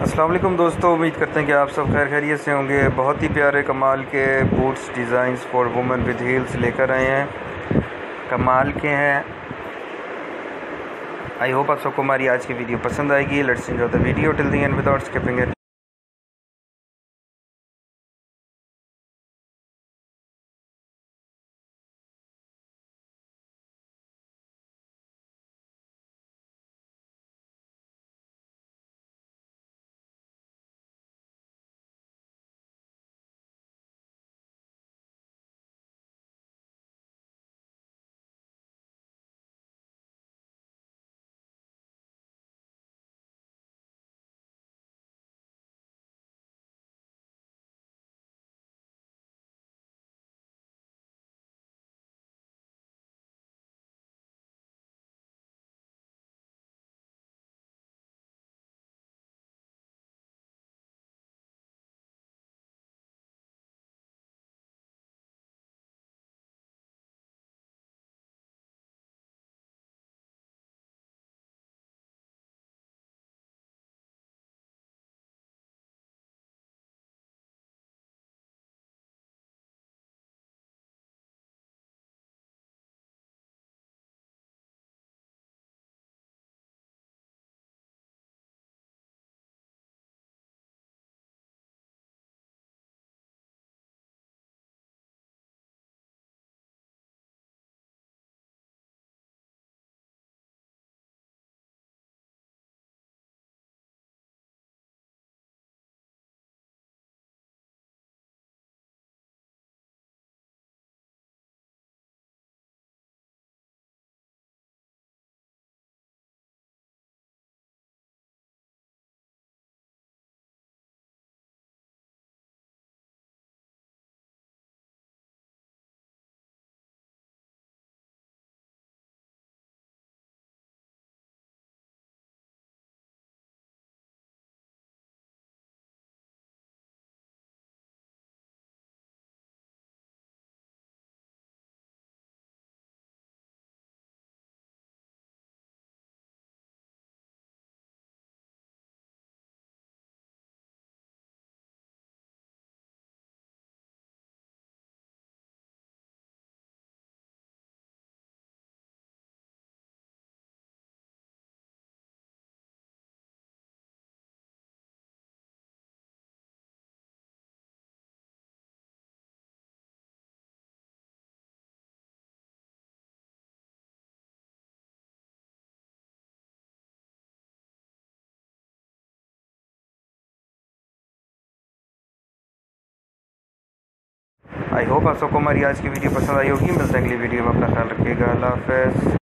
वालेकुम दोस्तों, उम्मीद करते हैं कि आप सब खैर खैरियत से होंगे। बहुत ही प्यारे कमाल के boots designs for women with heels लेकर आए हैं। कमाल के हैं। आई होप आप सबको हमारी आज की वीडियो पसंद आएगी। Let's enjoy the video till the end without skipping it I hope आप सबको हमारी आज की वीडियो पसंद आई होगी। मिलते हैं अगली वीडियो में। अपना ख्याल रखिएगा। अल्लाह हाफ़